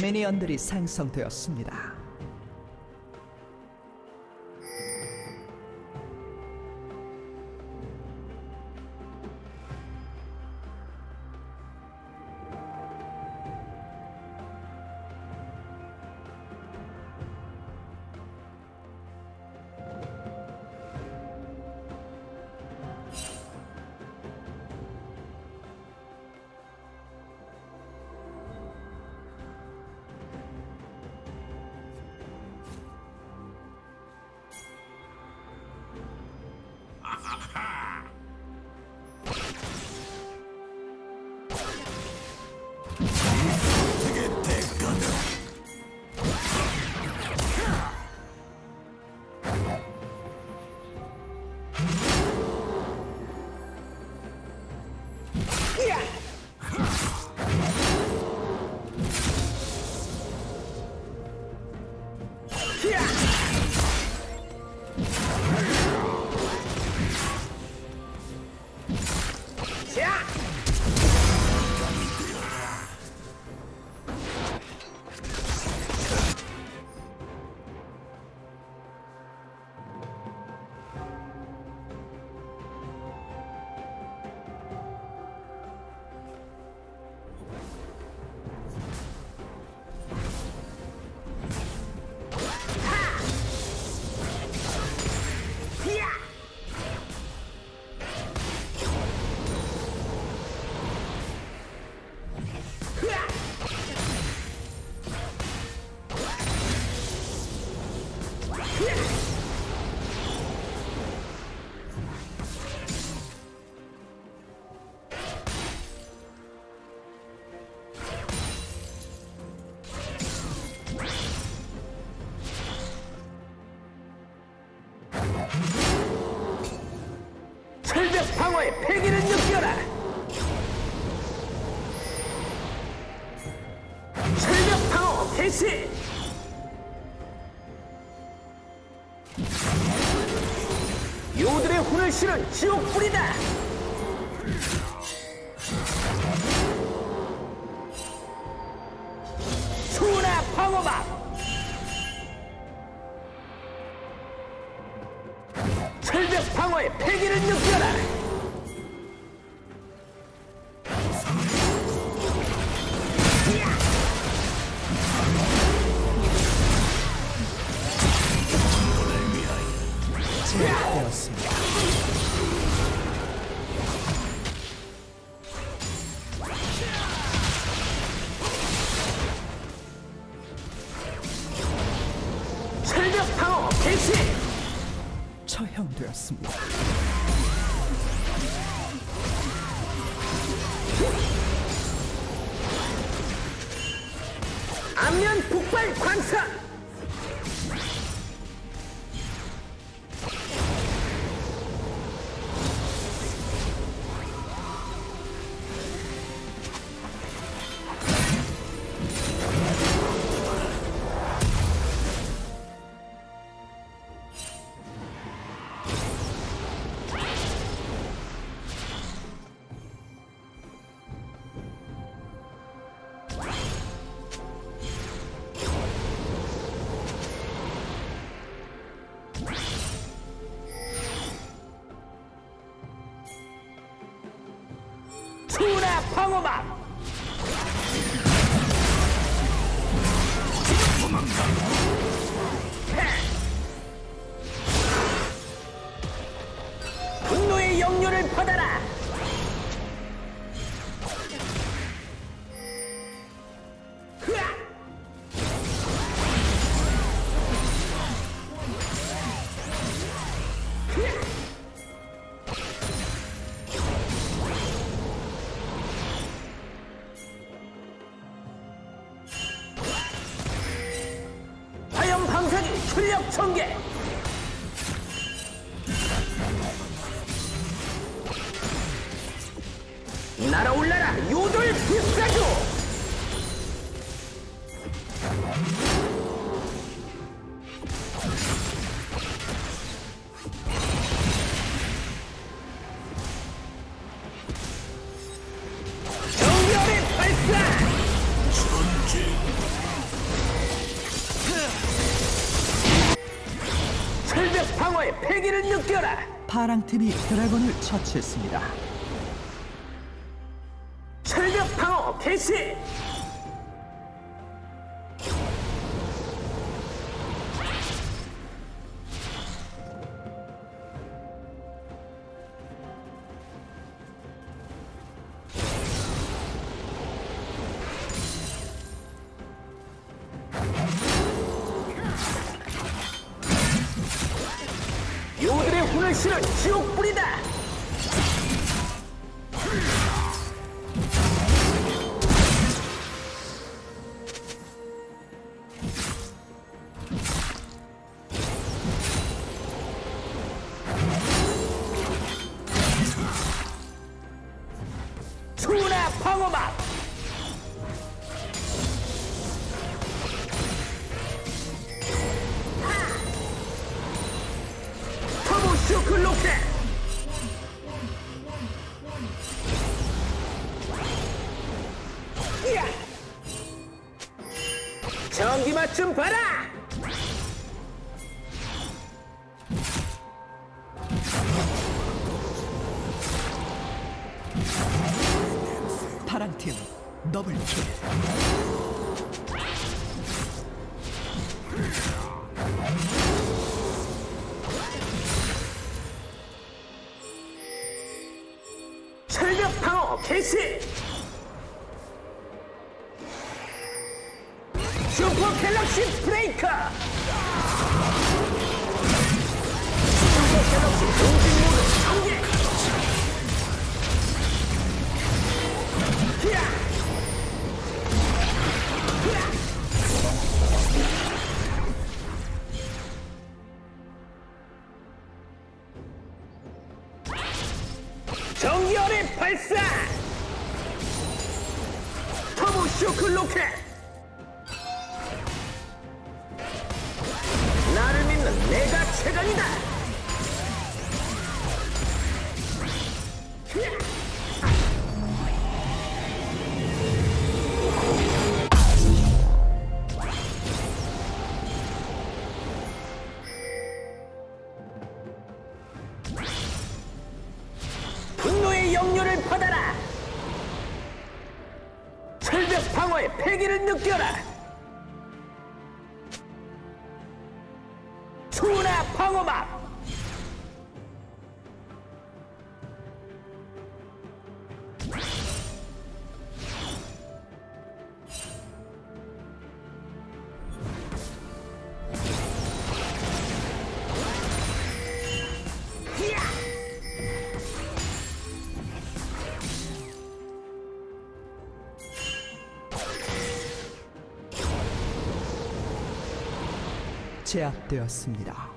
미니언들이 생성되었습니다. 요들의 혼을 실은 지옥불이다! 안면 폭발 관사! 파랑팀이 드래곤을 처치했습니다. 철벽 방어 개시! 봐라! 파랑팀 더블킬 철벽 방어 개시! 내가 최강이다! 제압되었습니다.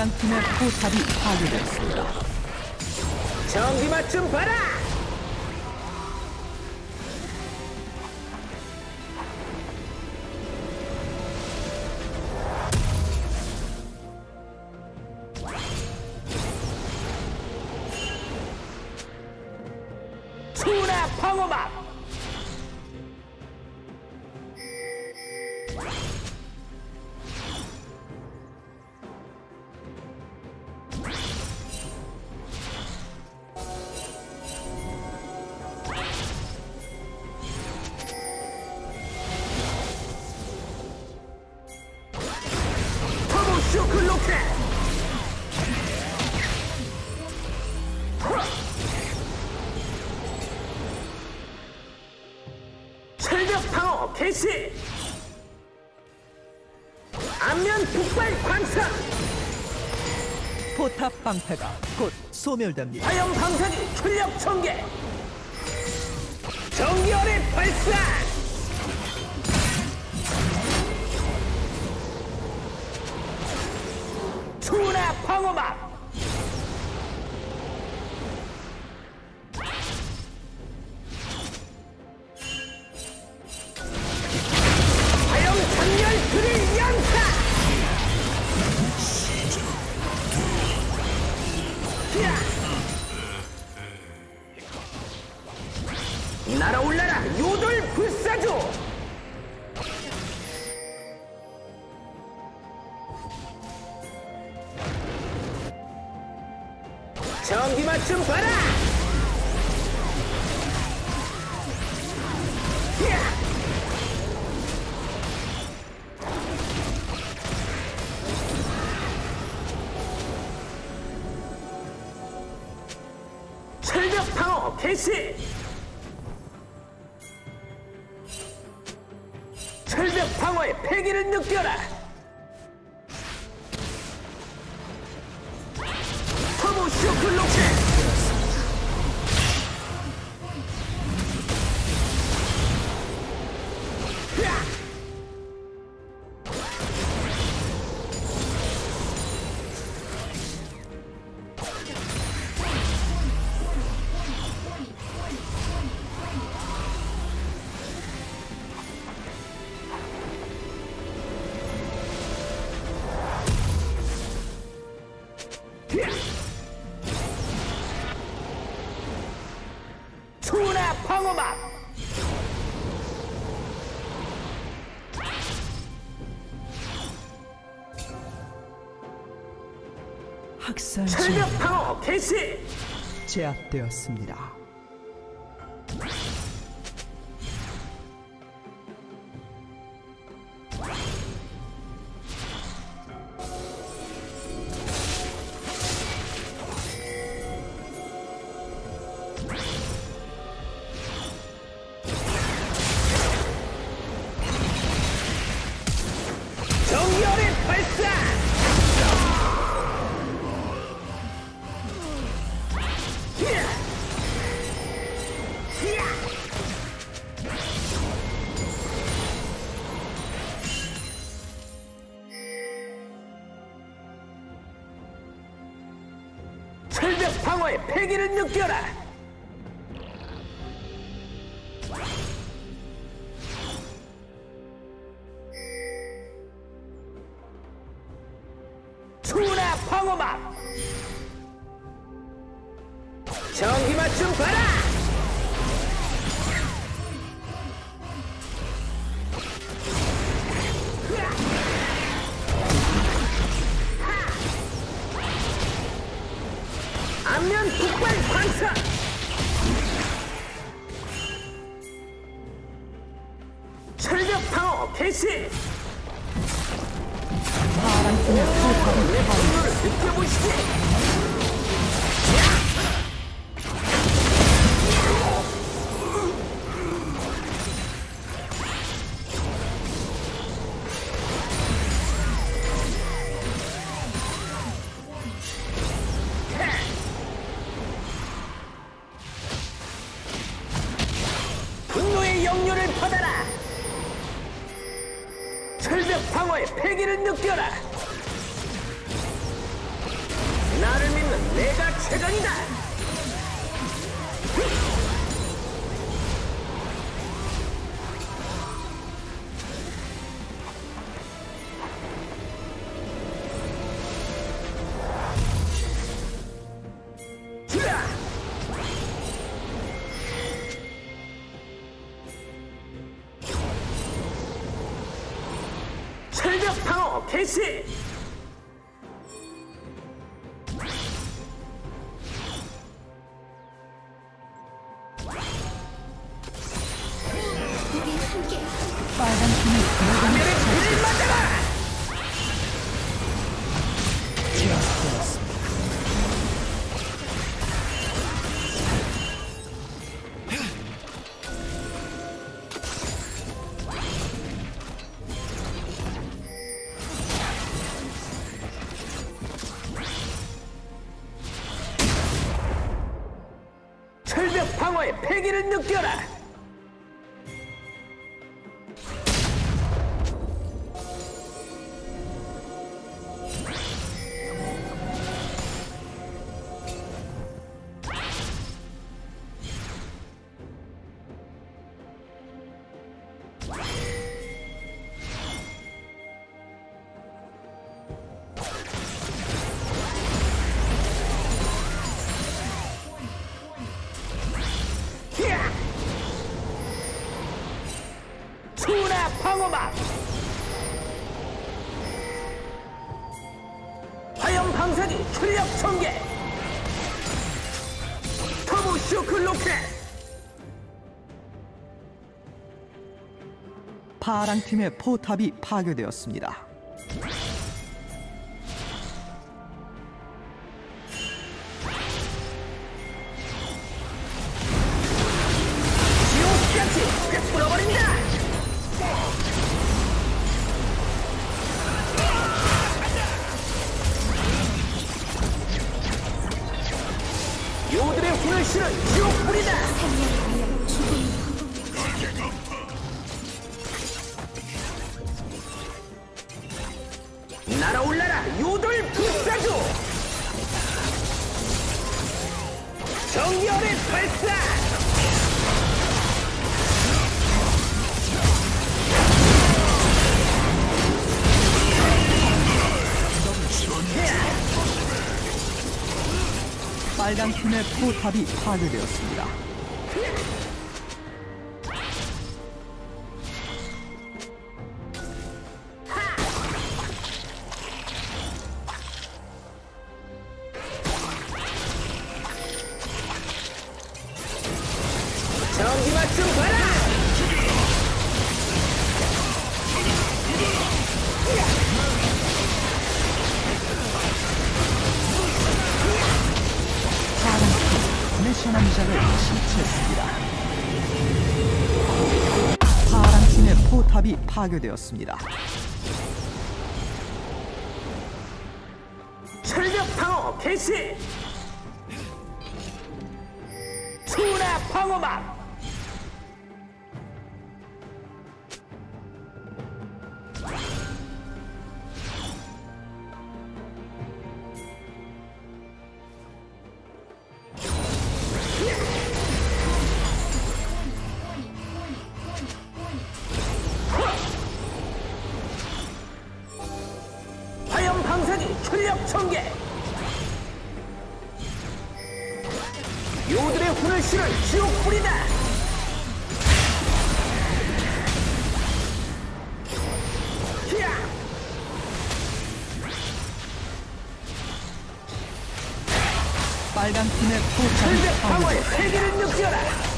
빨간 팀의 포탑이 파괴됐습니다. 정기 맞춤 봐라! 개시! 안면 폭발 광사! 포탑 방패가 곧 소멸됩니다. 화염 방사기 출력 전개! 정열의 발사! 전신 철벽 방어 개시 제압되었습니다. 세계를 느껴라. 추나 방어막 전기 맞춤 가라. 철벽 방어 개시! 느껴보시지 영혼을 받아라. 철벽 방어의 패기를 느껴라. 나를 믿는 내가 최강이다 빨간 하늘의 불을 맞아라 제압되었습니다. 철벽 방어의 패기를 느껴라 전개 터보 쇼크 로켓 파란 팀의 포탑이 파괴되었습니다. 요들의 실은 지옥불이다. 날아올라라 요들 불사조! 정열의 발사 빨간 팀의 포탑이 파괴되었습니다. 전기 맞춤 봐라 함작을 실체했습니다. 파란 팀의 포탑이 파괴되었습니다. 철벽 방어 개시 투나 방어막 출력 전개 요들의 혼을 실을 지옥 뿌리다. 히야! 빨간 팀의 포탑이 출력 방어의 세계를 느껴라.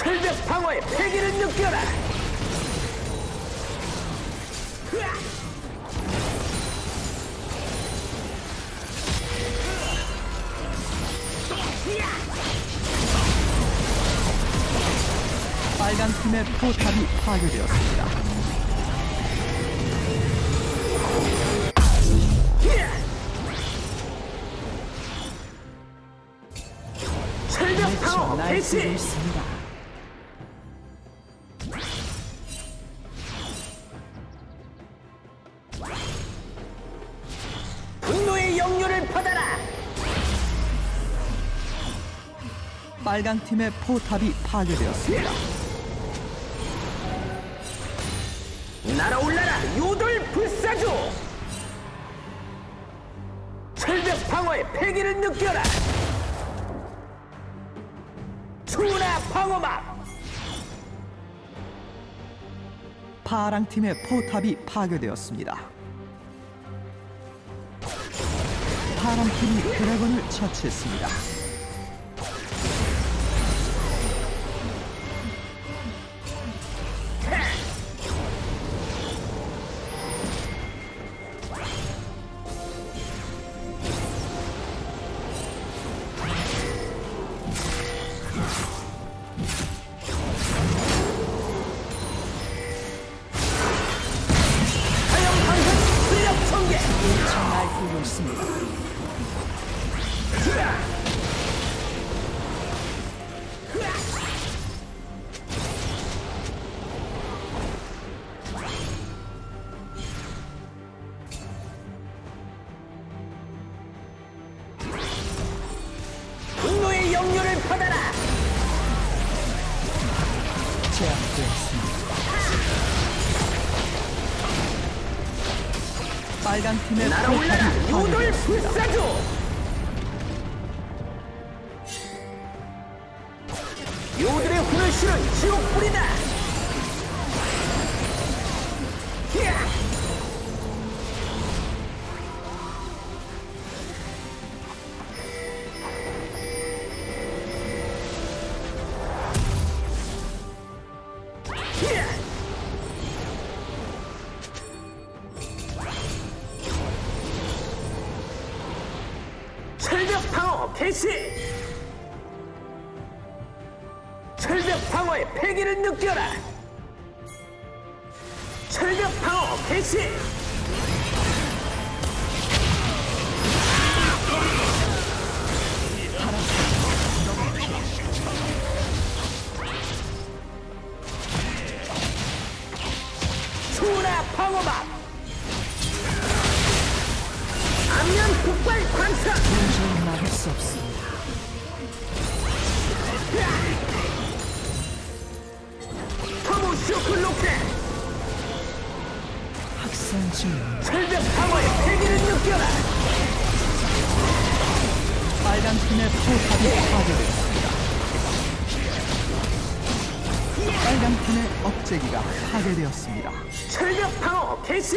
철벽 방어의 패기를 느껴라. 빨간 팀의 포탑이 파괴되었습니다. 철벽 방어 날뛰 빨간 팀의 포탑이 파괴되었습니다. 날아올라라 요돌 불사조. 철벽 방어의 패기를 느껴라. 추나 방어막. 파랑 팀의 포탑이 파괴되었습니다. 파랑 팀이 드래곤을 처치했습니다. 있습니다. 분노의 영유를 받아라. 제압되었습니다. 빨간 팀의 날아올라라 포탑 개시! 철벽 방어의 패기를 느껴라! 철벽 방어 개시! 철벽 방어의 패기를 느껴라! 빨간 팀의 포탑이 파괴되었습니다. 빨간 팀의 억제기가 파괴되었습니다. 철벽 방어 개시!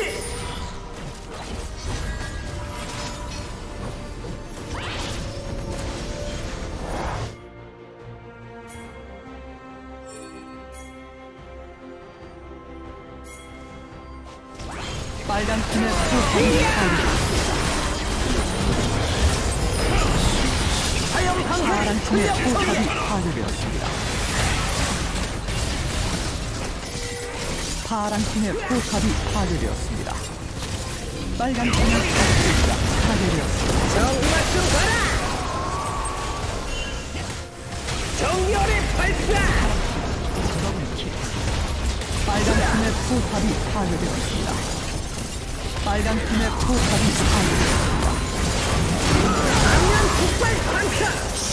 파란 팀의 포탑이 파괴되었습니다. 빨간 팀의 억제기가 파괴되었습니다. 정말! 정열의 발표! 더블킬. 빨간 팀의 포탑이 파괴되었습니다. 빨간 팀의 포탑이 파괴되었습니다. 강렬 폭발 반사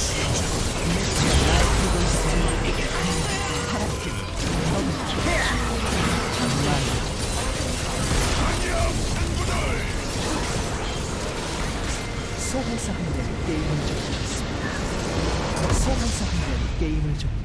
소환사 한 대는 게임을 종료했습니다. 소환사 한 대는 게임을 종료.